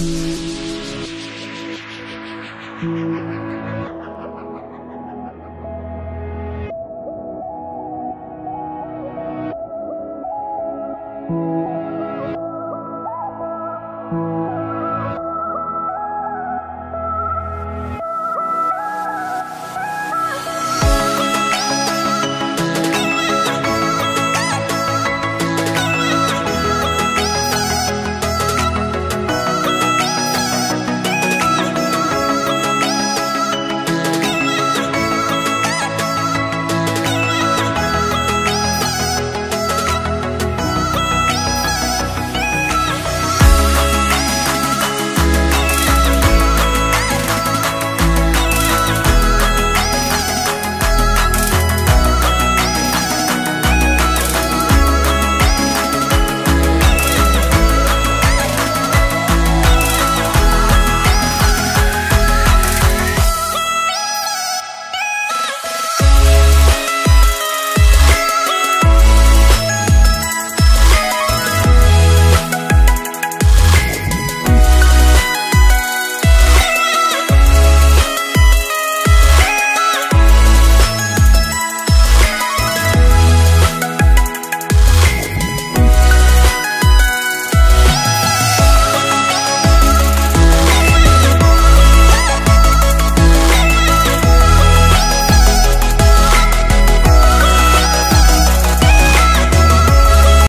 Mm-hmm.